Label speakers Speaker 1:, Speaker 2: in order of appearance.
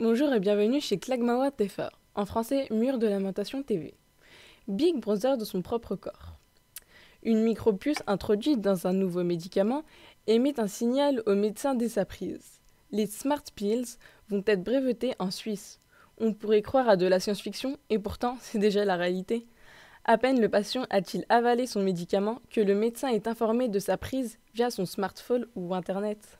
Speaker 1: Bonjour et bienvenue chez Klagmawa Tefer, en français Mur de lamentation TV. Big Brother de son propre corps. Une micropuce introduite dans un nouveau médicament émet un signal au médecin dès sa prise. Les Smart Pills vont être brevetés en Suisse. On pourrait croire à de la science-fiction et pourtant c'est déjà la réalité. À peine le patient a-t-il avalé son médicament que le médecin est informé de sa prise via son smartphone ou Internet.